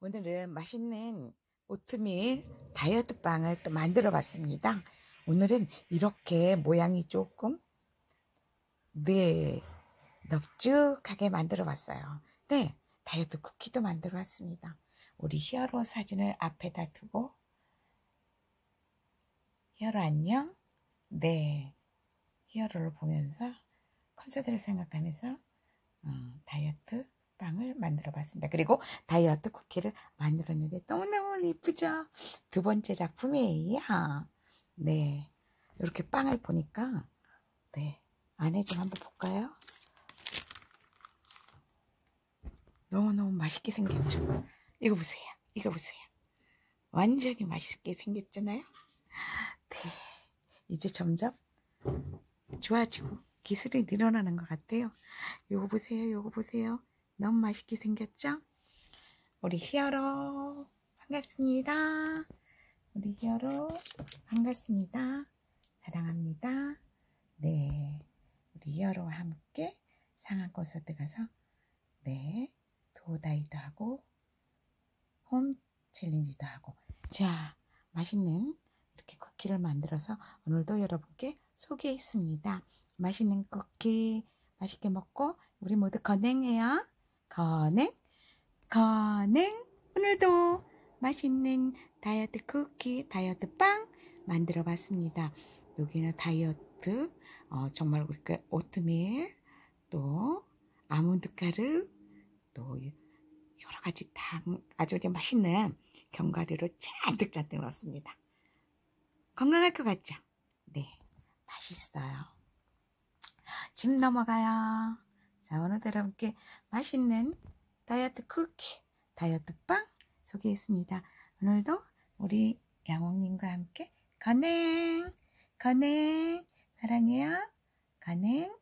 오늘은 맛있는 오트밀 다이어트 빵을 또 만들어 봤습니다. 오늘은 이렇게 모양이 조금 네 넙죽하게 만들어 봤어요. 네 다이어트 쿠키도 만들어 봤습니다. 우리 히어로 사진을 앞에다 두고 히어로 안녕 네 히어로를 보면서 콘서트를 생각하면서 음, 다이어트 빵을 만들어 봤습니다. 그리고 다이어트 쿠키를 만들었는데 너무너무 이쁘죠? 두 번째 작품이에요. 네. 이렇게 빵을 보니까, 네. 안에 좀 한번 볼까요? 너무너무 맛있게 생겼죠? 이거 보세요. 이거 보세요. 완전히 맛있게 생겼잖아요? 네. 이제 점점 좋아지고 기술이 늘어나는 것 같아요. 요거 보세요. 요거 보세요. 너무 맛있게 생겼죠? 우리 히어로 반갑습니다. 우리 히어로 반갑습니다. 사랑합니다. 네, 우리 히어로와 함께 상한 콘서트 가서 네, 도다이도 하고 홈 챌린지도 하고 자, 맛있는 이렇게 쿠키를 만들어서 오늘도 여러분께 소개했습니다. 맛있는 쿠키 맛있게 먹고 우리 모두 건행해요. 건행, 건행. 오늘도 맛있는 다이어트 쿠키, 다이어트 빵 만들어 봤습니다. 여기는 다이어트, 어, 정말 우리가 오트밀, 또 아몬드 가루, 또 여러 가지 당, 아주 맛있는 견과류를 잔뜩 잔뜩 넣었습니다. 건강할 것 같죠? 네, 맛있어요. 집 넘어가요. 자, 오늘도 여러분께 맛있는 다이어트 쿠키, 다이어트 빵 소개했습니다. 오늘도 우리 양홍님과 함께 건행, 건행, 사랑해요. 건행.